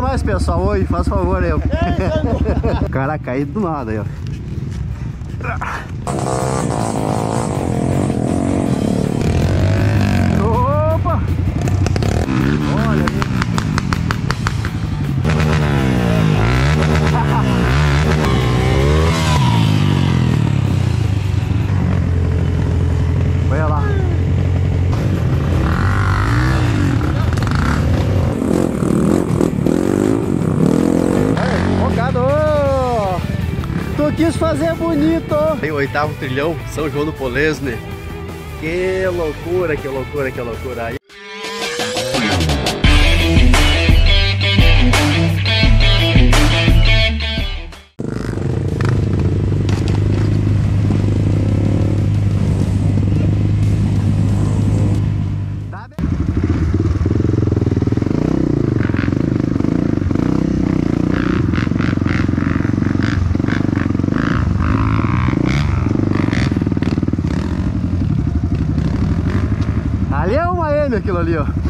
mais, pessoal. Oi, faz favor aí. o cara caiu do nada aí, ó. Fazer bonito! Tem o oitavo trilhão, São João do Polesne. Que loucura, que loucura, que loucura. Ali, ó.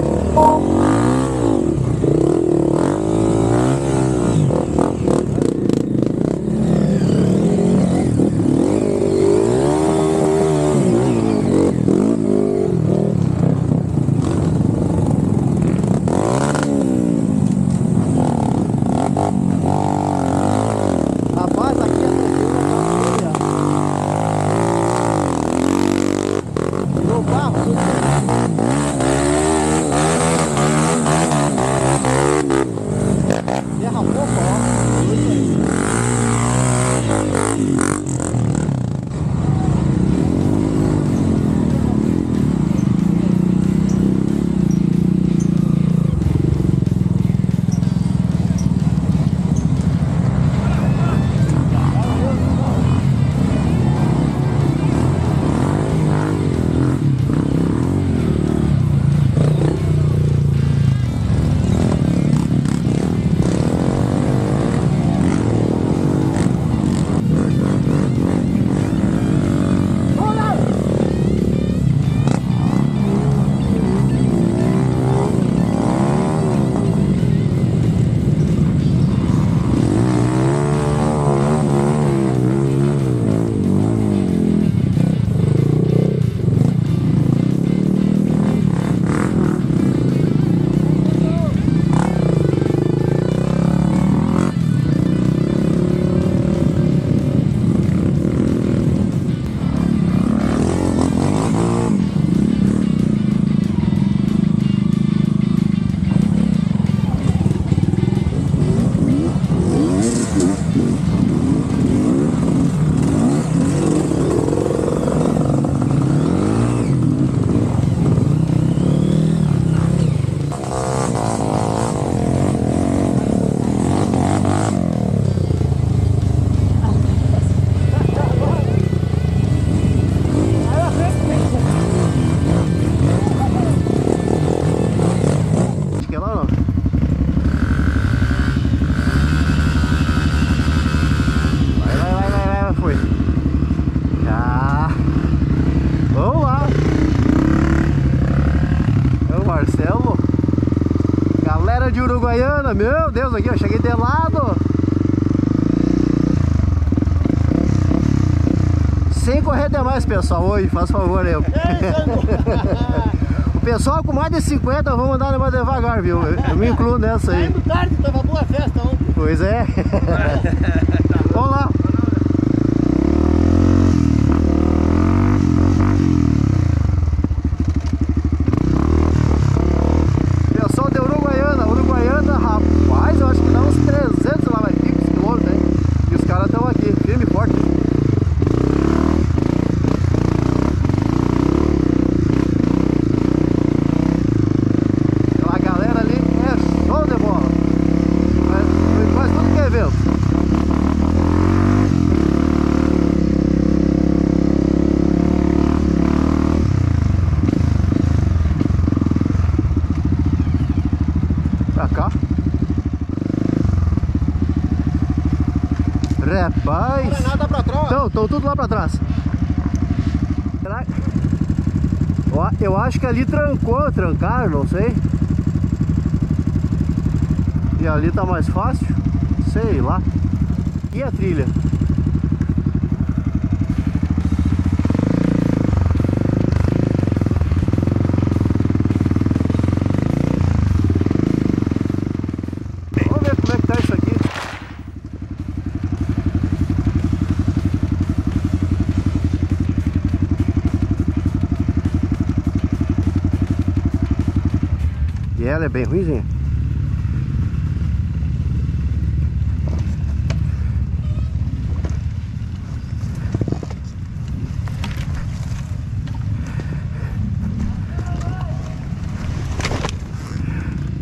meu Deus, aqui, ó, cheguei de lado. Sem correr demais, pessoal. Oi, faz favor aí. o pessoal com mais de 50, vamos andar mais devagar, viu? Eu me incluo nessa aí. Saindo tarde, tava boa festa ontem. Pois é. vamos lá. Pessoal de Uruguaiana, Uruguaiana, rapaz, eu acho que dá uns 300 lá, vai, quilômetros, né? E os caras estão aqui, firme e forte. Aquela galera ali é show de bola. Faz, faz tudo que é evento. Pra cá. Rapaz. Nada pra trás. Então, estão tudo lá pra trás. Eu acho que ali trancou, trancaram, não sei. E ali tá mais fácil. Sei lá. E a trilha? Vamos ver como é que tá isso aqui. E ela é bem ruimzinha.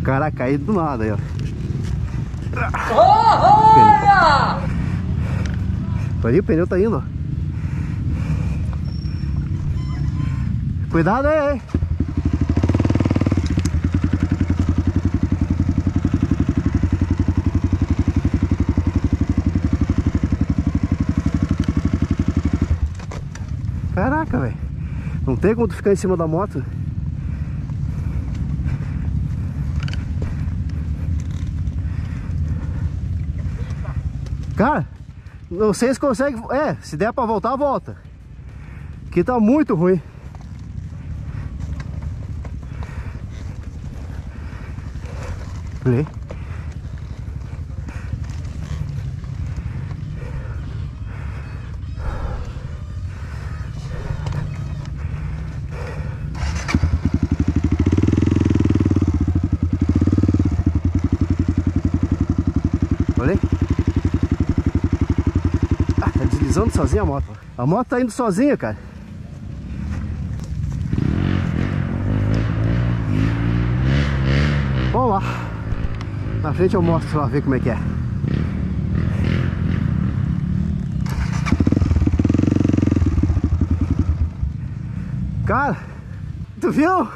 Cara, caiu do nada aí, ó. Ali o pneu tá indo, ó. Cuidado aí, hein? Caraca, velho. Não tem como tu ficar em cima da moto. Cara, não sei se consegue. É, se der pra voltar, volta. Aqui tá muito ruim. Play. Olha aí. Ah, tá deslizando sozinha a moto. A moto tá indo sozinha, cara. Vamos lá. Na frente eu mostro lá, ver como é que é. Cara, tu viu?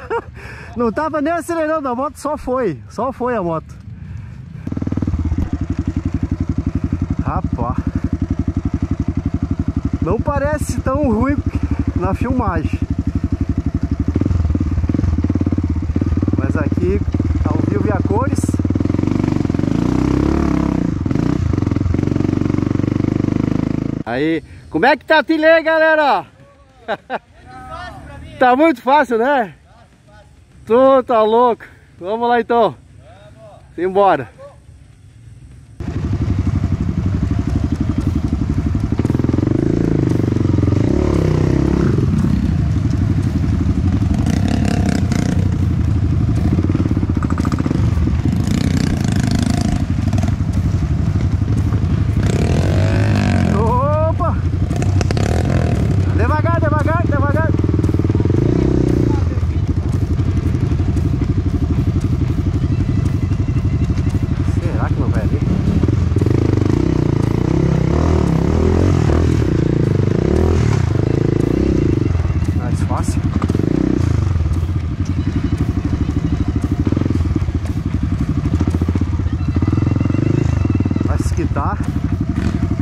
Não tava nem acelerando, a moto só foi. Só foi a moto. Rapaz. Não parece tão ruim na filmagem. Mas aqui, ao vivo e a cores. Aí, como é que tá a trilha aí, galera? tá muito fácil, né? Tu tá louco. Vamos lá então. Simbora. Opa! Devagar, devagar, devagar. Será que não vai ali? Mais fácil. Mas que tá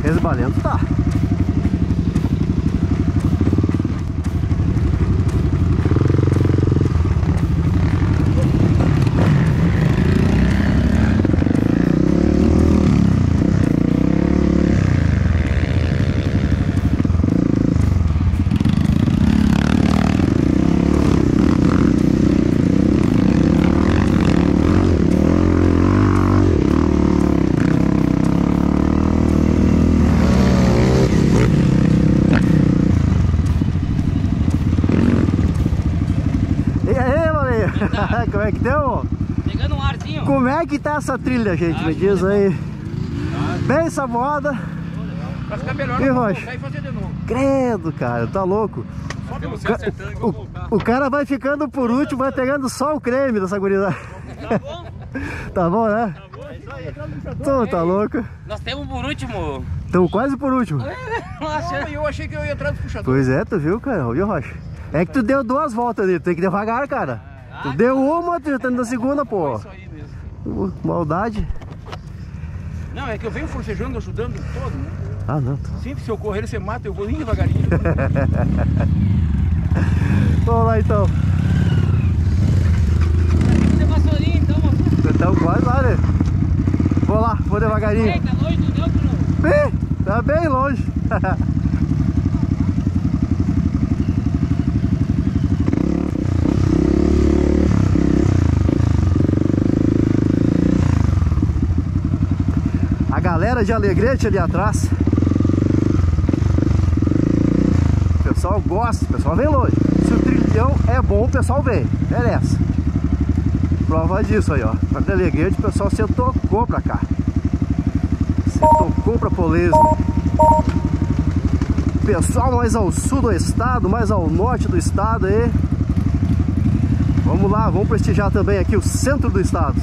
resbalando, tá. Como é que deu? Pegando um arzinho. Como é que tá essa trilha, gente? Me diz aí. Bem saboada. Pra ficar melhor, E, Rocha? voltar e fazer de novo. Credo, cara, tá louco. O, voltar. o cara vai ficando por último, vai pegando só o creme dessa gurizada. Tá bom? Tá bom, né? Tu tá louco? Nós temos por último. Estamos quase por último. Nossa, eu achei que eu ia atrás do puxador. Pois é, tu viu, cara? Viu, Rocha? É que tu deu duas voltas ali, tu tem que devagar, cara. Tu deu uma, tu já tá indo na segunda, pô. Isso aí mesmo. Maldade. Não, é que eu venho forcejando, ajudando todo, né? Ah, não. tu- Sempre se eu correr, você mata, eu vou indo devagarinho. Vamos lá, então. Você vassourinha então, mano. Estamos quase lá, né? Vou lá, vou devagarinho. Eita, longe do neutro, não. Ih, tá bem longe. De Alegrete ali atrás. O pessoal gosta, o pessoal vem longe. Se o trilhão é bom, o pessoal vem. Merece. Prova disso aí, ó. De Alegrete, o pessoal se tocou pra cá. Se tocou pra Polesmo. Pessoal mais ao sul do estado, mais ao norte do estado aí. Vamos lá, vamos prestigiar também aqui o centro do estado.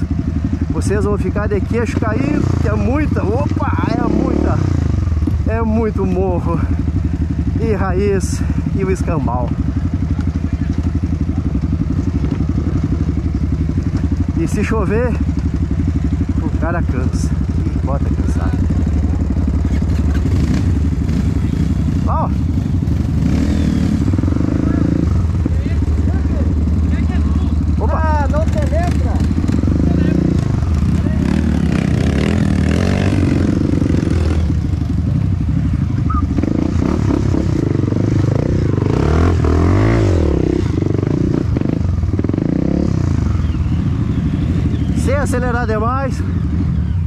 Vocês vão ficar de queixo caído, que é muita, opa, é muito morro e raiz e o escambau. E se chover, o cara cansa, bota cansado. Ó, opa, Ah, não te lembra? sem acelerar demais.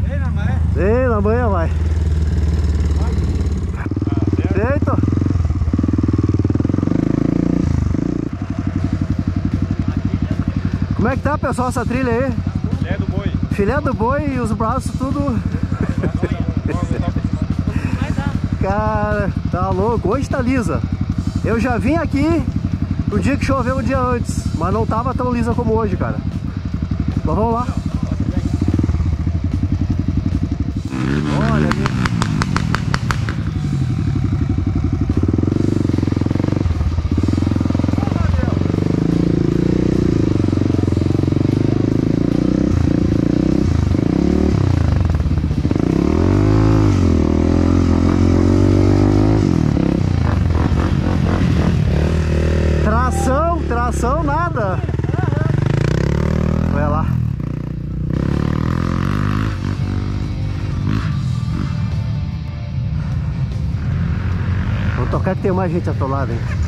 Ei, na maré. Ei, na manhã vai. Eita. Como é que tá, pessoal, essa trilha aí? É do boi. Filé do boi e os braços tudo... Cara, tá louco. Hoje tá lisa. Eu já vim aqui o dia que choveu um dia antes, mas não tava tão lisa como hoje, cara. Mas vamos lá. Tem mais gente atolada, hein?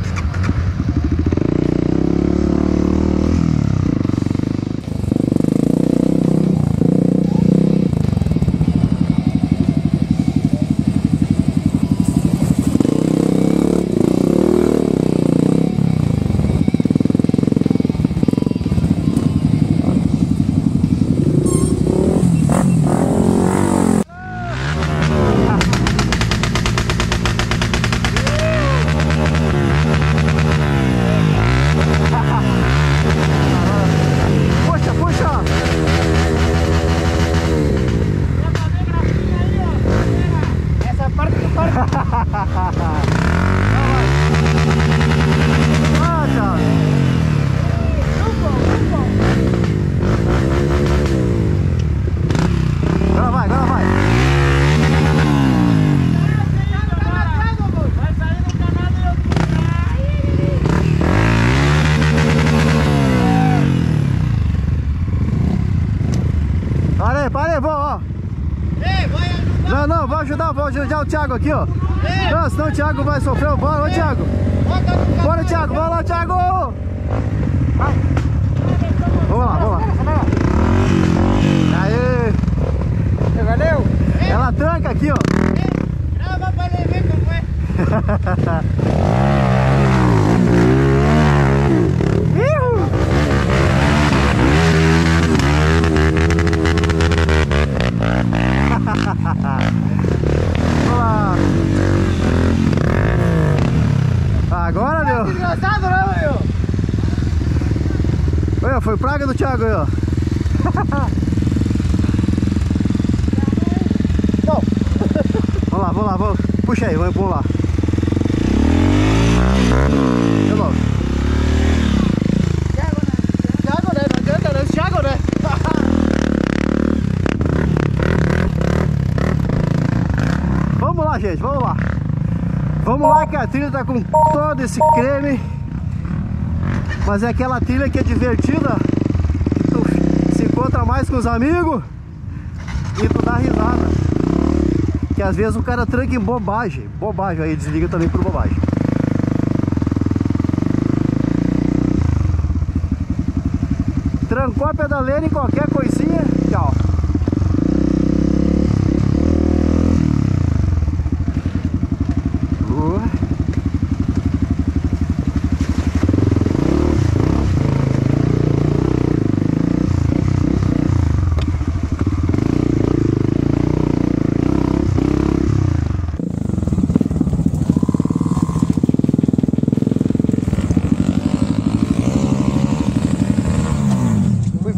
Para aí, ó! Ei, vai ajudar. Não, não, vou ajudar, vou ajudar o Thiago aqui, ó! Não, senão o Thiago vai sofrer, bora, ô Thiago! Bora, Thiago, vai lá, Thiago! Vai. Vamos lá, vamos lá! Aê! Valeu. Ela tranca aqui, ó! Grava pra ver como é. Lá. Agora, meu. Engraçado, né, meu? Olha, foi praga do Thiago aí, ó. Vamos lá, vamos lá, vamos. Puxa aí, vamos, vamos lá. De novo. Thiago, né? Não adianta, né? Thiago, né? Vamos lá, gente, vamos lá. Vamos lá que a trilha tá com todo esse creme. Mas é aquela trilha que é divertida. Tu se encontra mais com os amigos e tu dá risada. Que às vezes o cara tranca em bobagem. Bobagem, aí desliga também por bobagem. Trancou a pedaleira em qualquer coisinha, tchau. Boa.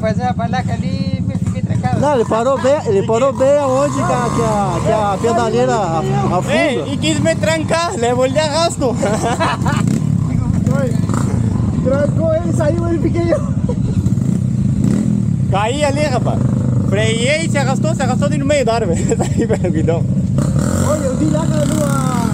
Fazer a balaca ali e me fiquei trancado. Não, ele parou bem, ele parou bem aonde que a, que a, que a pedaleira a- afunda. Ei, e quis me trancar, levou ele de arrasto. Trancou ele, saiu, ele fiquei eu. Caí ali, rapaz. Freiei, se arrastou, se arrastou ali no meio da árvore. Saí pelo guidão. Olha, eu vi lá numa...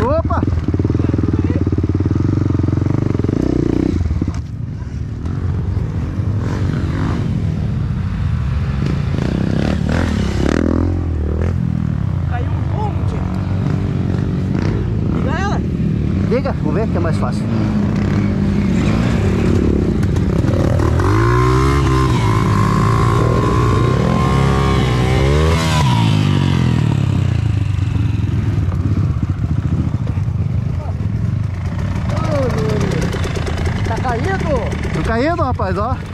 Opa! Caiu um pombo, tio. Liga ela. Liga, vamos ver que é mais fácil. Tá caindo? Tô caindo, rapaz, ó.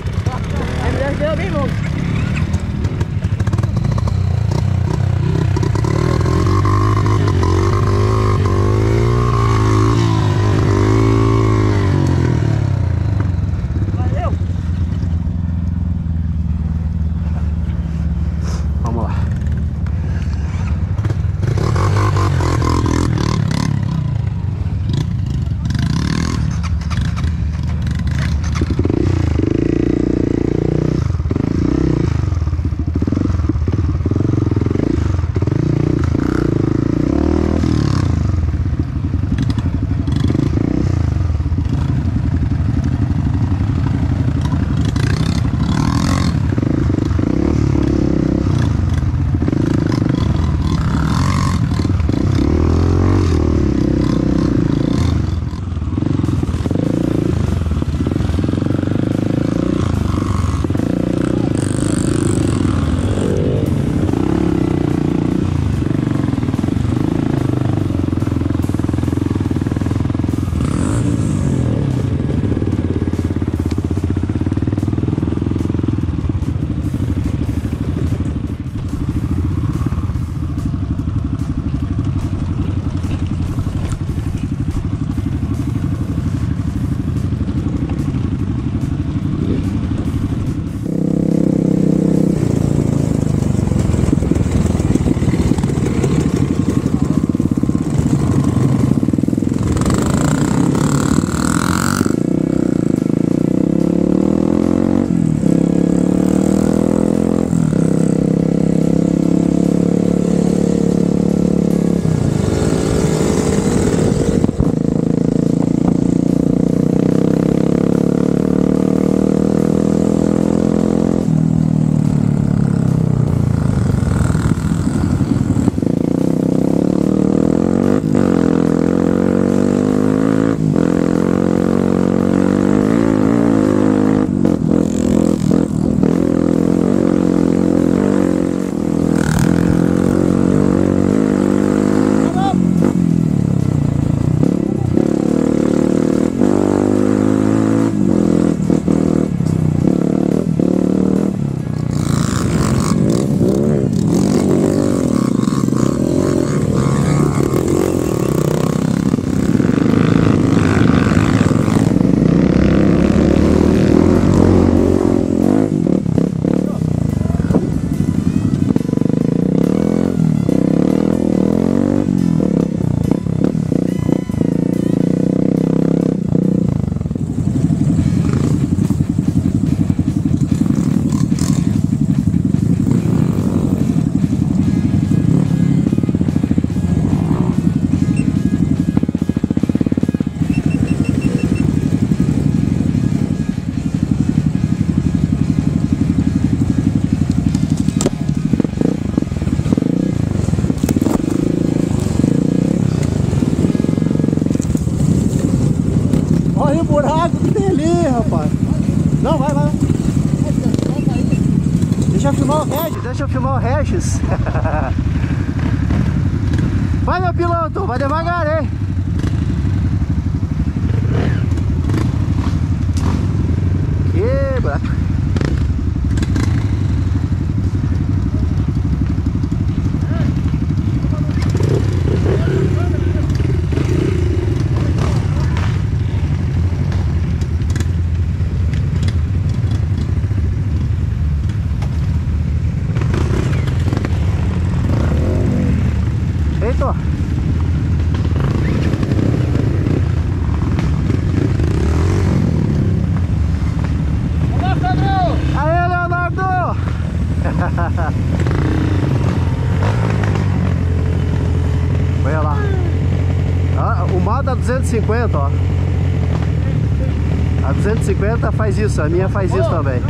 250 faz isso, a minha faz isso também.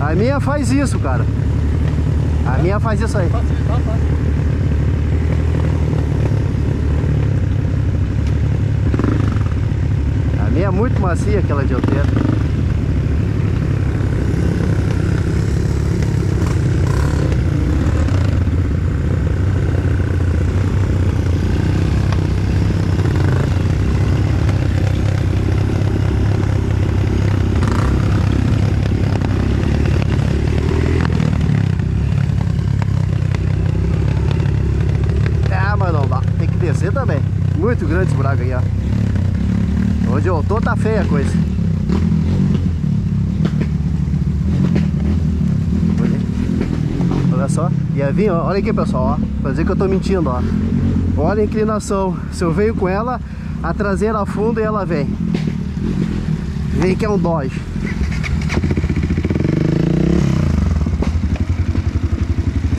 A minha faz isso, cara. A minha faz isso aí. A minha é muito macia aquela dianteira. Ah, mas não dá. Tem que descer também. Muito grande esse buraco aí, ó. Onde eu tô tá feia a coisa. Olha só. Ia vir, ó. Olha aqui, pessoal, ó. Pra dizer que eu tô mentindo, ó. Olha a inclinação. Se eu venho com ela, a traseira afunda e ela vem. Vem que é um Dodge.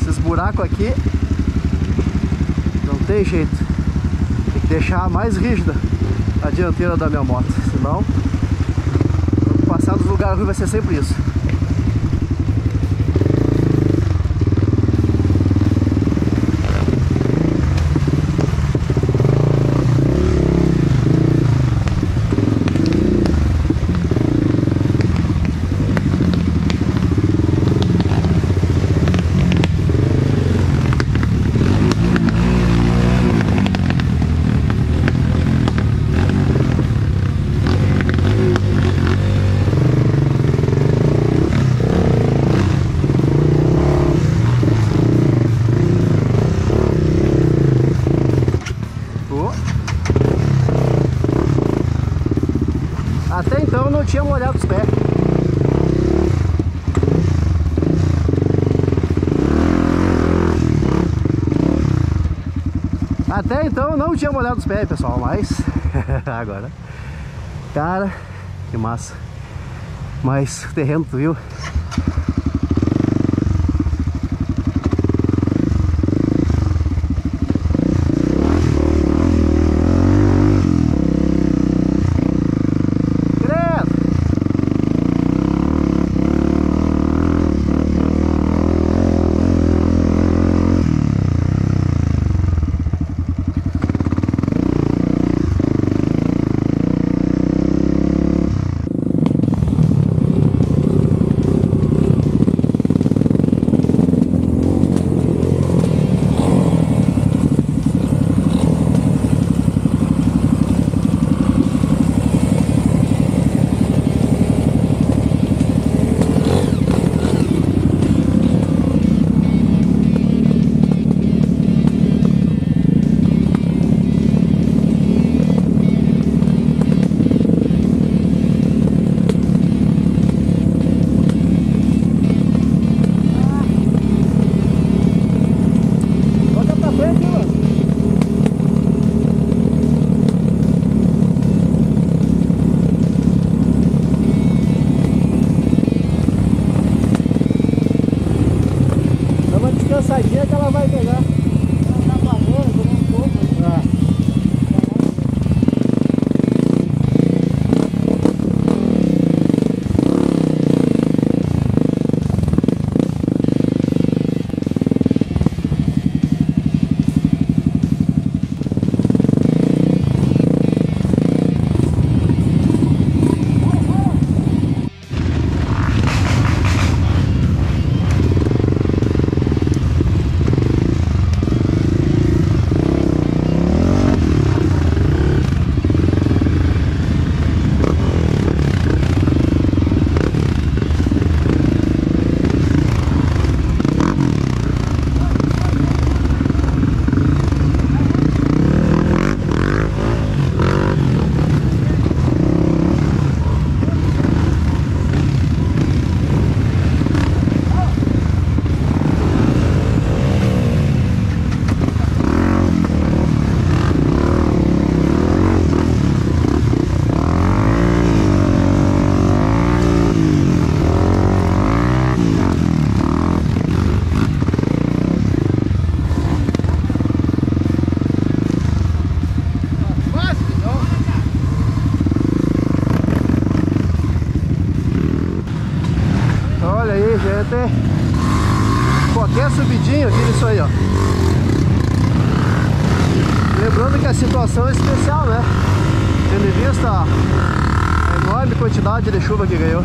Esses buracos aqui não tem jeito. Deixar mais rígida a dianteira da minha moto. Senão, passar nos lugares ruins vai ser sempre isso. Ó. Até então eu não tinha molhado os pés. Até então eu não tinha molhado os pés, pessoal, mas agora. Cara, que massa. Mas o terreno, tu viu? É especial, né? Tendo em vista a enorme quantidade de chuva que ganhou.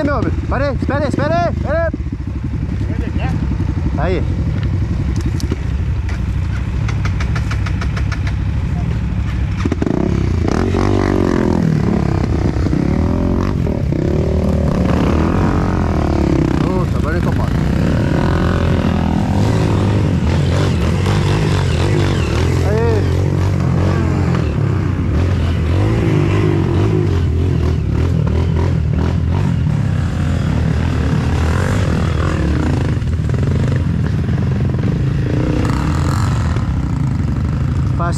Parei, meu homem. Espera aí, espera.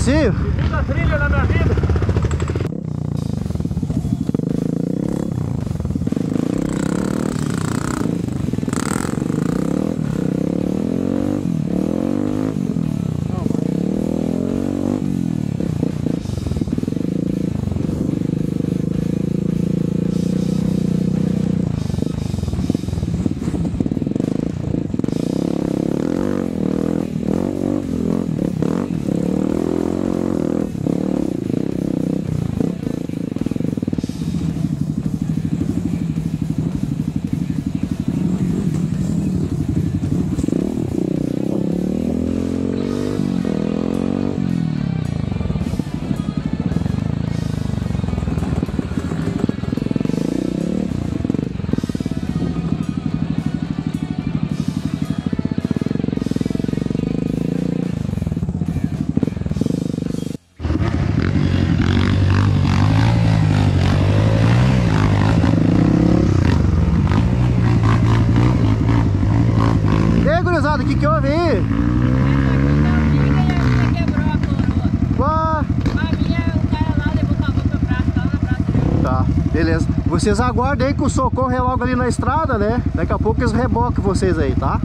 see Vocês aguardem aí que o socorro é logo ali na estrada, né? Daqui a pouco eles rebocam vocês aí, tá?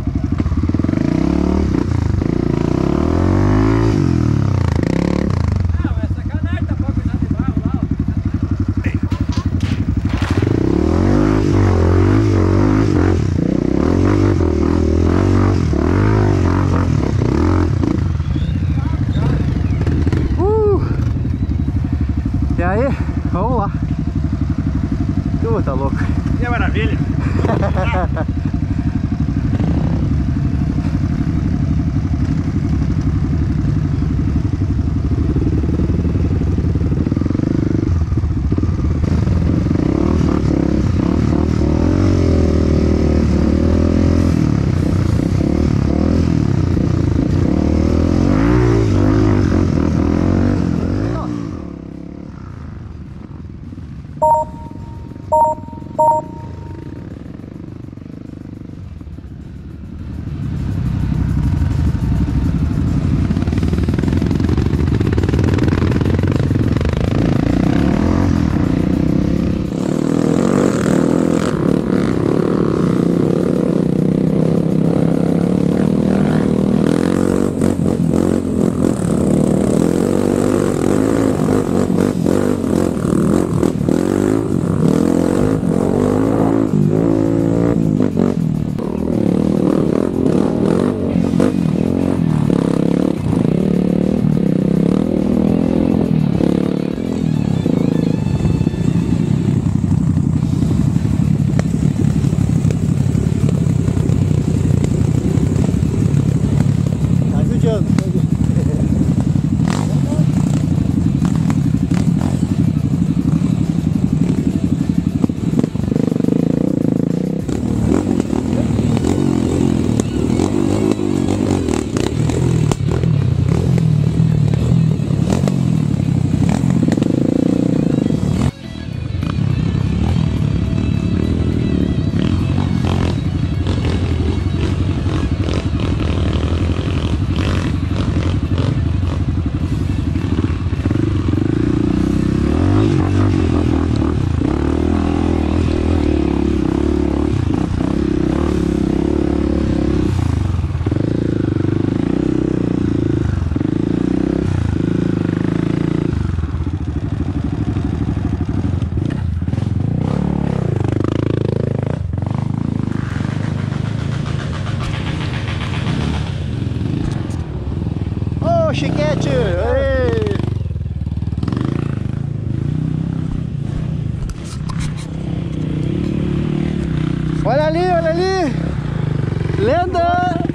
Lenda!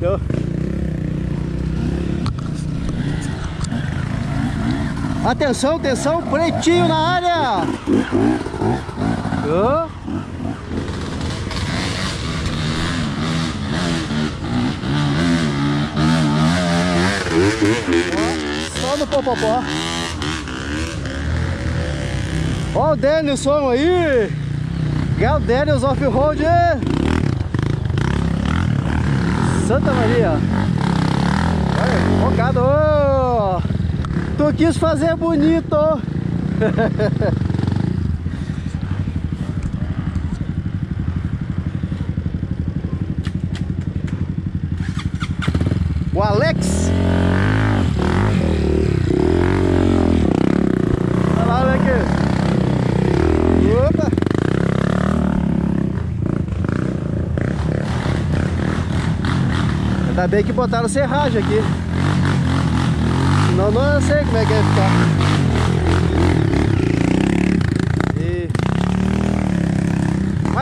Deu. Atenção, atenção, pretinho na área! Deu. Só no popopó. Ó o Denilson aí! Gal Daniels Off-Road! Santa Maria! Olha, focado! Tu quis fazer bonito! o Alex! Olha lá, olha aqui! Opa! Bem que botaram serragem aqui. Senão não sei como é que ia ficar.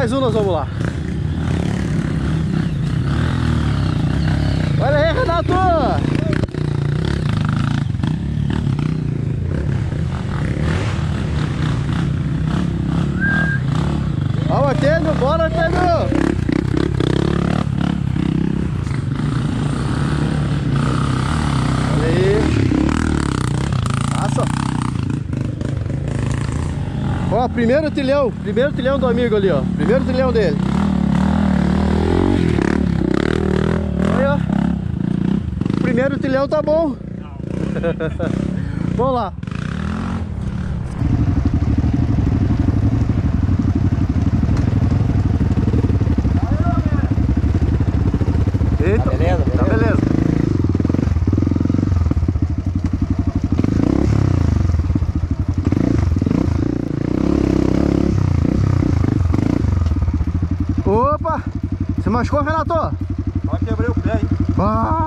Mais um nós vamos lá. Olha aí, Renato! Ó o Artêmio, bora Artêmio! Olha aí. Passa. Ó, primeiro trilhão, primeiro trilhão do amigo ali, ó. Primeiro trilhão dele. Aí, ó. Primeiro trilhão tá bom. Vamos lá. Eita, Tá beleza, Tá beleza. beleza. Opa! Você machucou, Renato? Ó, quebrei o pé, hein? Ah,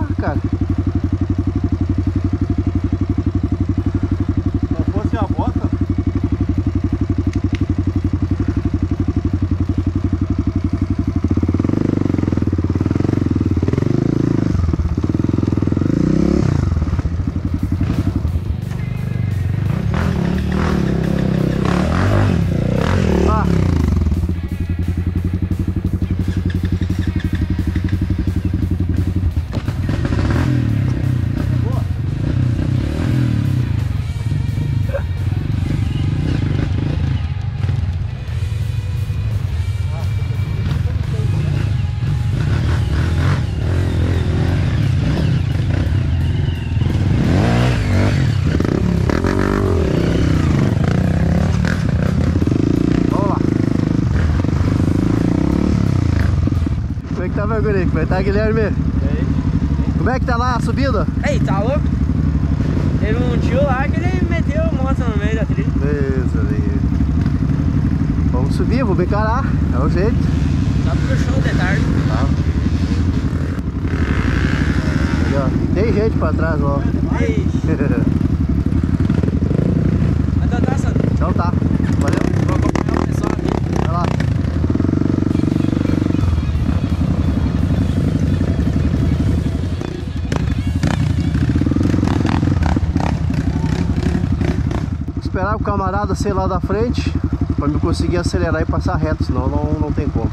Como é que tá, Guilherme? Como é que tá lá a subida? Ei, tá louco? Teve um tio lá que ele meteu moto no meio da trilha. Beleza, aí. Vamos subir, vamos encarar. É o jeito. Só pro show de tarde. Tá. Ó. Tem gente pra trás, ó. Ei, o camarada ser lá da frente para me conseguir acelerar e passar reto, senão não, não tem como.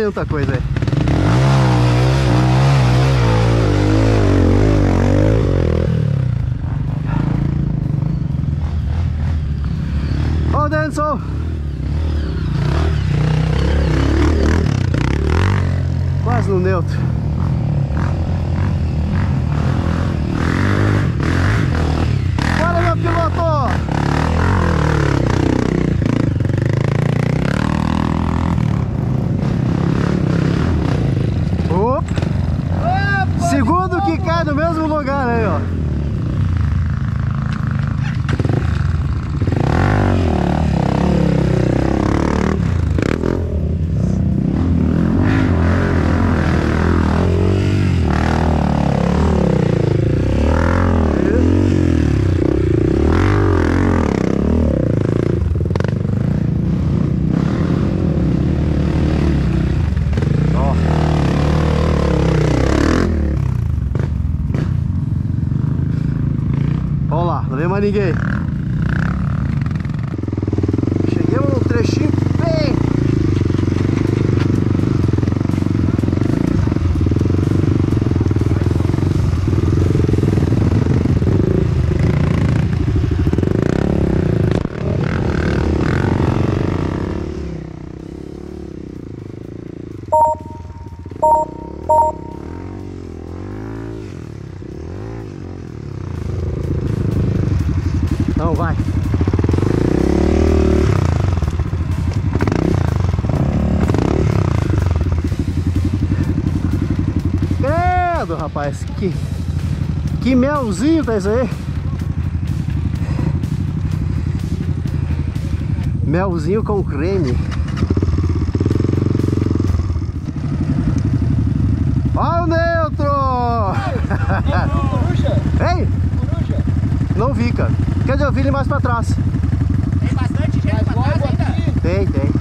Resbalenta a coisa aí. Ó o Denson! Quase no neutro. Bora, meu piloto! Opa! Segundo que cai no mesmo lugar aí, ó. Ó. Vamos lá, não vem vai. Credo, rapaz, que que melzinho tá isso aí? Melzinho com creme. Ó o neutro! Ei! Não vi, cara. Quer dizer, eu vi ele mais pra trás. Tem bastante gente pra trás ainda. Tem, tem.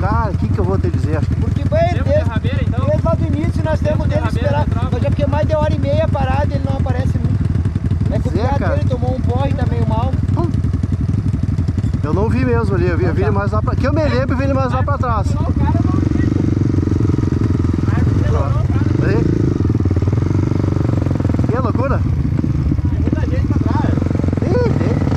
Cara, o que, que eu vou te dizer? Porque bem, Temos desde, derrabeira, então? desde lá do início nós temos dele esperar. Mas já fiquei mais de hora e meia parado e ele não aparece muito. É o é, cara. dele tomou um porre, tá meio mal. eu não vi mesmo ali. Eu vi, eu vi ele mais lá pra... Que eu me lembro, eu vi ele mais lá pra trás. O cara não Pronto. Aí. Que loucura. Tem muita gente pra trás. Ih, tem.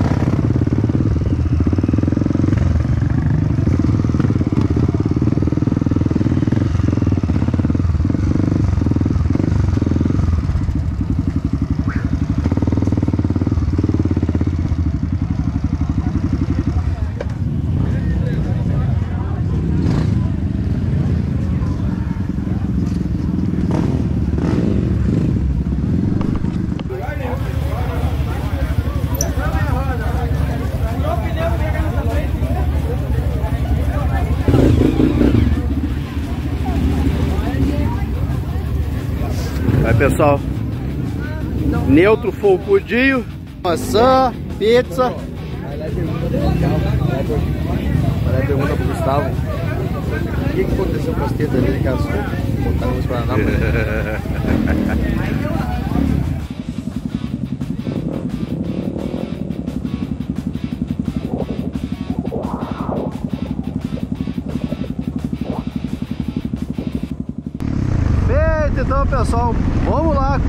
Vai pessoal, neutro folpudinho, maçã, pizza. Olha a pergunta pro Gustavo. O que, que aconteceu com as tetas dele que as botaram nos Paraná?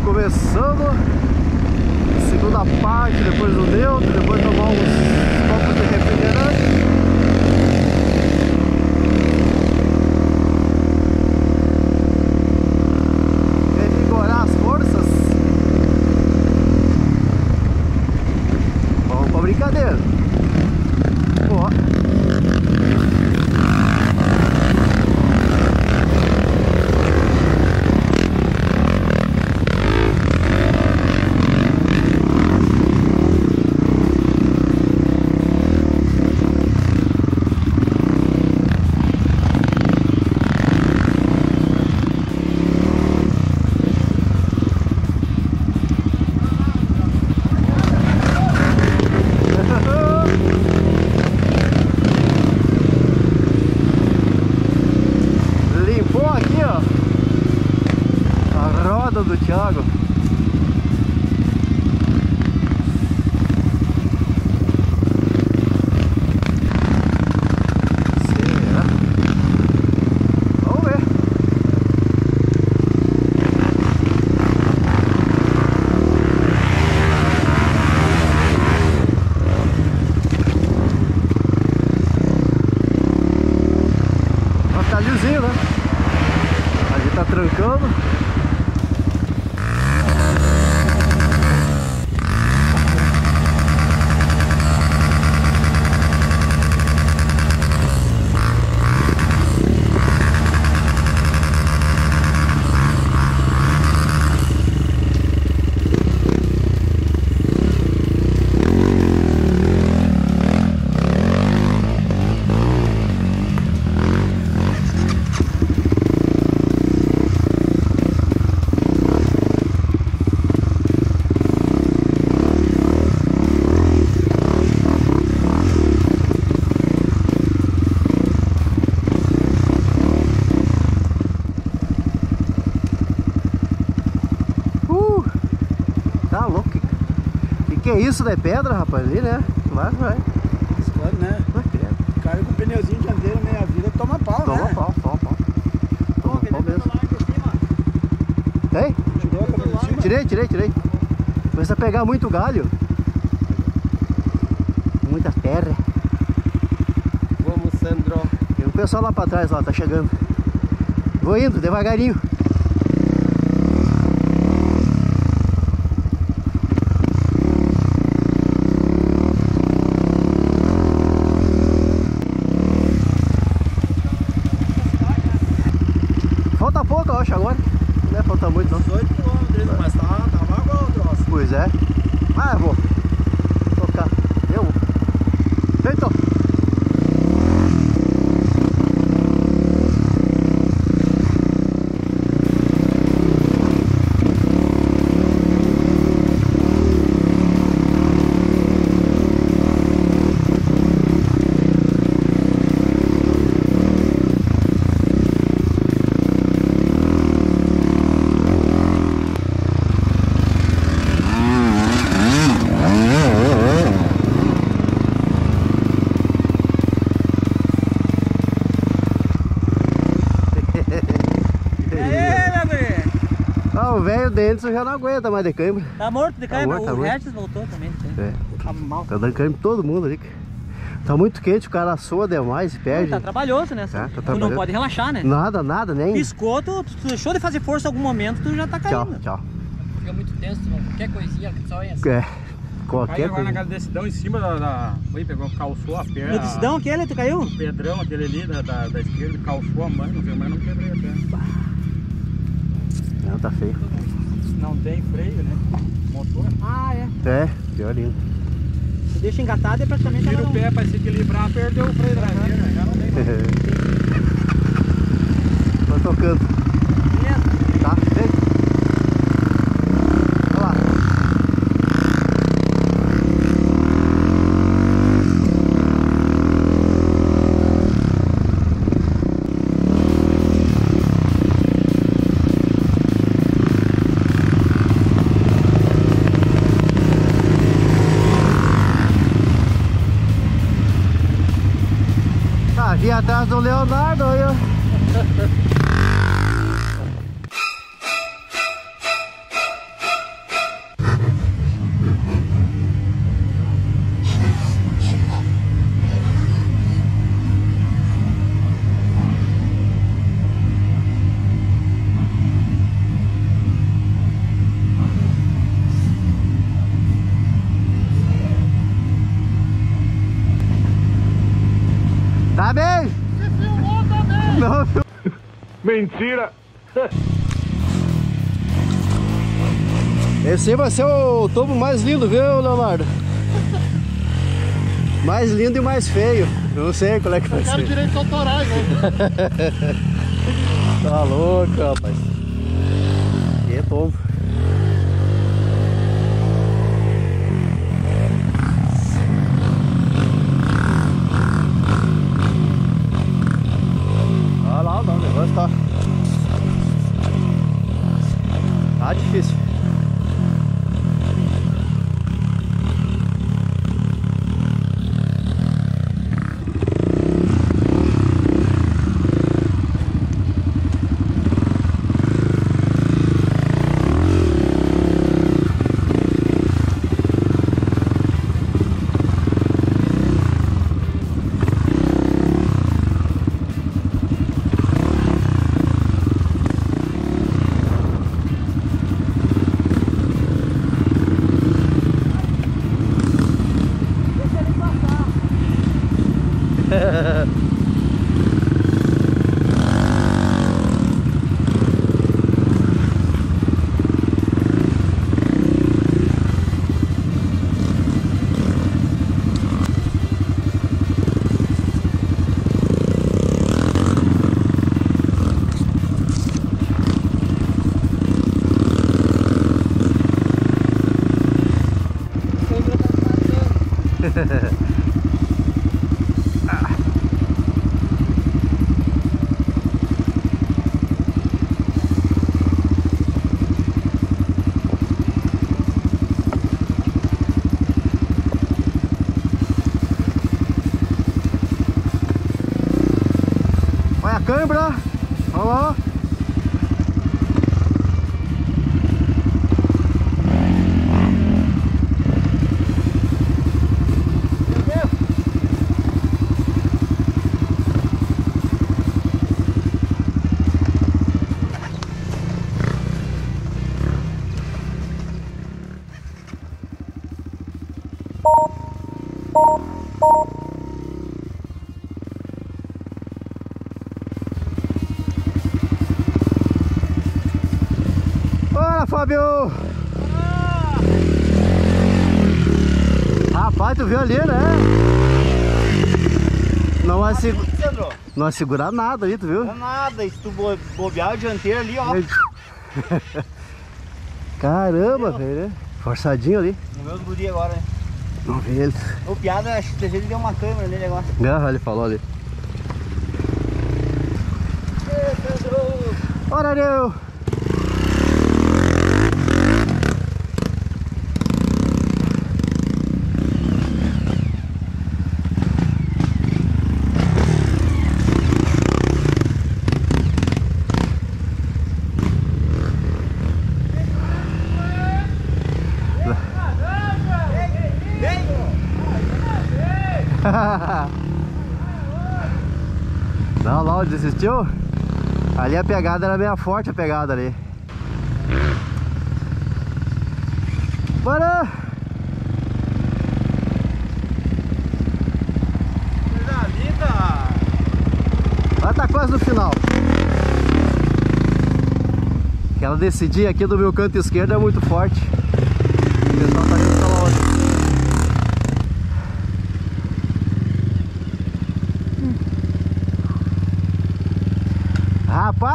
começando segunda parte, depois do neutro, depois tomar uns copos de refrigerante. Que que é isso, né? Pedra, rapaz? Ali, né? Vai, vai. Claro, né? Vai, credo. O cara com pneuzinho dianteiro meia vida toma pau, Toma né? pau, toma pau. Toma pau mesmo. Tem? Tirou a câmera de cima? Tirei, tirei, tirei. Começa a pegar muito galho. Muita terra. Vamos, Sandro. Tem um pessoal lá pra trás, lá, tá chegando. Vou indo, devagarinho. Falta pouco, eu acho, agora. Não é falta muito, não. 18 km, mas tá, tá vago o troço. Pois é. Ah, eu vou. Tocar. Eu vou. Feito. E aí, meu bem? Ah, dentro já não aguenta mais de câimbra. Tá morto de cãibra? morto, tá o morto. Regis voltou também. Tá? É, Tá mal. tá dando câimbra em todo mundo ali. Tá muito quente, o cara soa demais e perde. Tá trabalhoso, né? Tá, tá tu não pode relaxar, né? Nada, nada, nem. Piscou, tu, tu deixou de fazer força em algum momento, tu já tá Tchau, caindo. tchau. Fica muito tenso, mano. qualquer coisinha, só é assim. É. Caiu Qualquer agora coisa. naquela decidão em cima da. da... Oi, pegou, calçou a perna. No decidão aquele, tu caiu? O pedrão aquele ali da, da, da esquerda, calçou a mãe, não sei, mas não quebrei a perna. Não, tá feio. Não tem freio, né? Motor. Ah, é. É, pior ainda. Tu deixa engatado e praticamente Tira o não... pé pra se equilibrar, perdeu o freio traseiro, já não tem mais. Tô tocando. Bem? Você filmou também? Não, Mentira! Esse aí vai ser o topo mais lindo, viu, Leonardo? Mais lindo e mais feio. Eu não sei qual é que vai ser. direitos autorais, né? Tá louco, rapaz. Que tombo. Olha Ali, né? Não vai, segu... Sandro, não vai segurar nada ali, tu viu? não é nada. Se tu bo- bobear o dianteiro ali, ó. Caramba, velho. né? Forçadinho ali. No meu guri agora, né? Não vi ele. O piada, acho que ele deu uma câmera nele agora. Ah, ele falou ali. Ora, Areu! Não, não, desistiu? Ali a pegada era meio forte a pegada ali. Bora! Coisa linda! Ela tá quase no final. Aquela descidinha aqui do meu canto esquerdo é muito forte. O pessoal tá indo pela outra.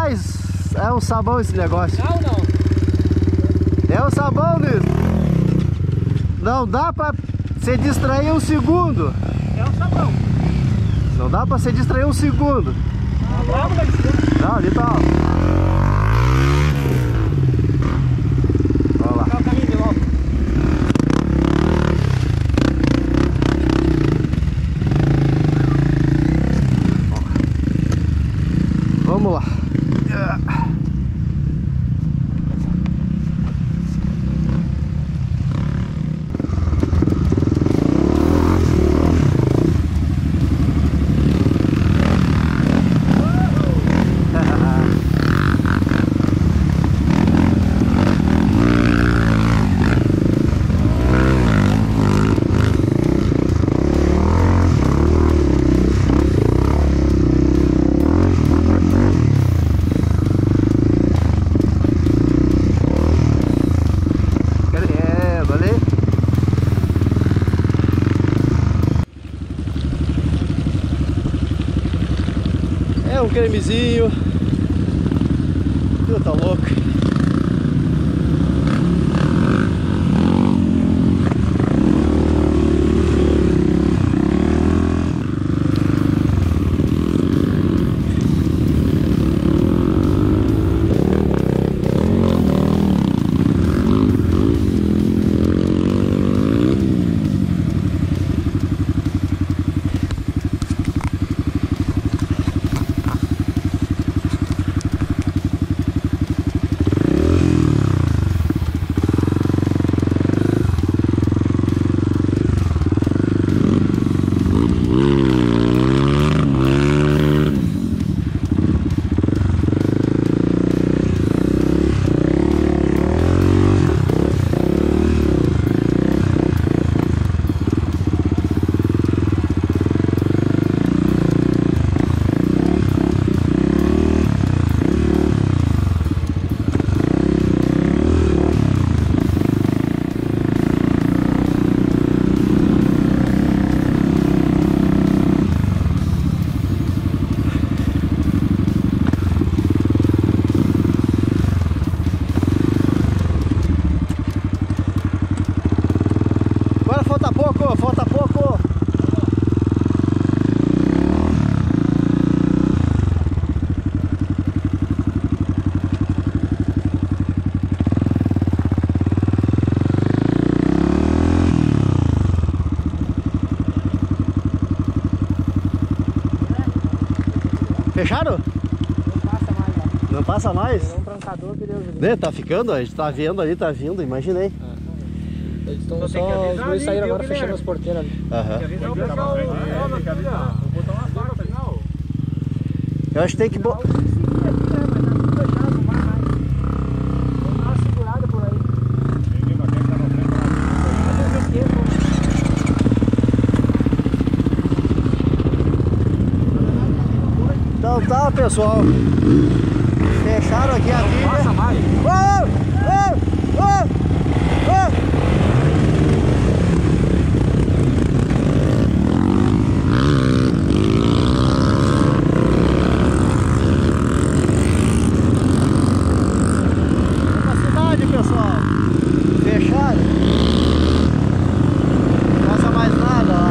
Rapaz, é um sabão esse negócio. Não, não. É um sabão, Luiz. Não dá pra se distrair um segundo. É um sabão. Não dá pra se distrair um segundo. Não, ali tá. ó. Olha lá. Qual é o caminho de volta? Vamos lá. É, valeu. É um cremezinho. Tu tá louco. Agora falta pouco, falta pouco. Fecharam? Passa mais? É um trancador que Né, tá ficando? A gente tá vendo ali, tá vindo, imaginei. Eles estão Só só. tem que Os dois saíram agora fechando as porteiras ali. Aham. Avisar o pessoal. Tem que avisar. Vou botar uma placa final. Eu acho que tem que. Bo... Sim, aqui, né? Mas tá tudo fechado, não vai mais. Vamos dar uma segurada por aí. Fazer esse tempo. Então tá, pessoal. Fecharam aqui a trilha. Passa mais. Ô, ô, ô, ô. Na cidade, pessoal. Fecharam. Não passa mais nada, ó.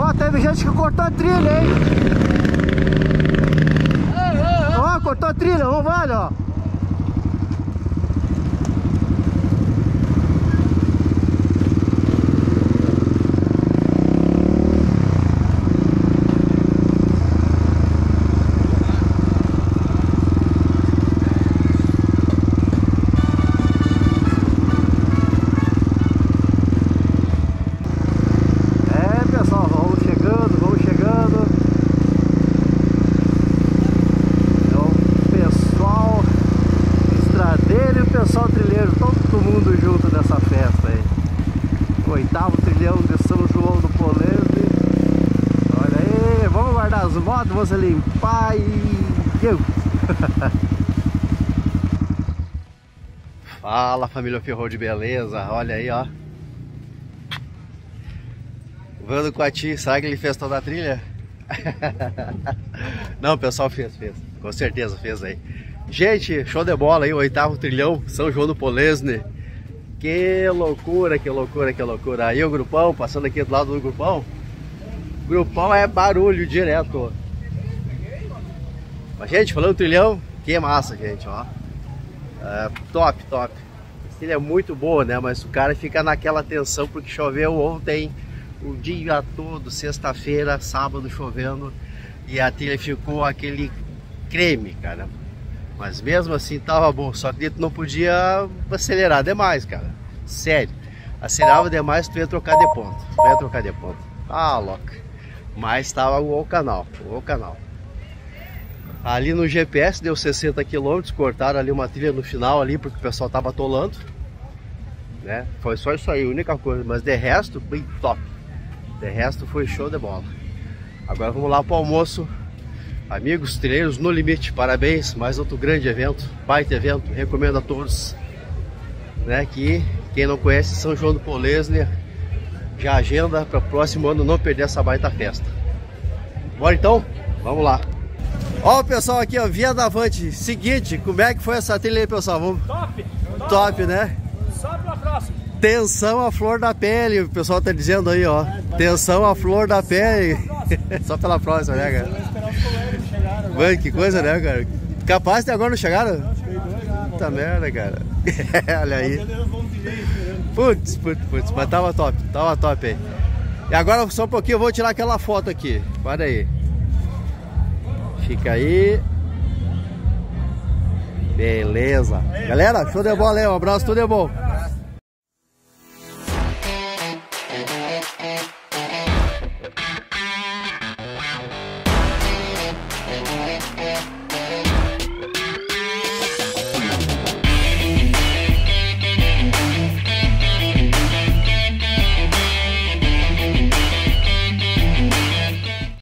Ó, teve gente que cortou a trilha, hein? Ó, cortou a trilha, vamos vale, ó. É, pessoal, vamos chegando, vamos chegando. É o pessoal estradeiro e o pessoal trilheiro, todo mundo junto nessa festa aí. O oitavo trilhão de São João do Polese. Olha aí, vamos guardar as motos, vamos limpar e. Eu. Fala família Ferrou de Beleza, olha aí ó. Vando com a ti, será que ele fez toda a trilha? Não, o pessoal fez, fez. Com certeza fez aí. Gente, show de bola aí, o oitavo trilhão, São João do Polesne. Que loucura, que loucura, que loucura. Aí o grupão, passando aqui do lado do grupão. Grupão é barulho direto. Mas, gente, falando trilhão, que massa, gente, ó. É, top, top. A trilha é muito boa, né? Mas o cara fica naquela tensão porque choveu ontem o dia todo, sexta-feira, sábado chovendo e a trilha ficou aquele creme, cara. Mas mesmo assim tava bom, só que tu não podia acelerar demais, cara. Sério. Acelerava demais, tu ia trocar de ponto. Tu ia trocar de ponto. Ah, louca. Mas tava o canal, o canal. Ali no GPS deu 60 km, cortaram ali uma trilha no final ali porque o pessoal tava atolando. Né? Foi só isso aí, a única coisa, mas de resto, bem top. De resto foi show de bola. Agora vamos lá para o almoço. Amigos trilheiros no limite, parabéns, mais outro grande evento, baita evento, recomendo a todos. Né, que quem não conhece São João do Polesne, já agenda para o próximo ano não perder essa baita festa. Bora então? Vamos lá. Ó o pessoal aqui, ó, Via Davante. Seguinte, como é que foi essa trilha aí, pessoal? Vamos... Top. Top, né? Só pra próxima. Tensão à flor da pele, o pessoal tá dizendo aí, ó. Tensão à flor da pele. Só pela próxima, né, cara? chegarem Mano, que coisa, né, cara? Capaz de agora não chegaram? Puta merda, cara. Olha aí. Putz, putz, putz, mas tava top, tava top aí. E agora só um pouquinho eu vou tirar aquela foto aqui. Para aí. Fica aí. Beleza. Galera, show de bola aí, um abraço, tudo é bom.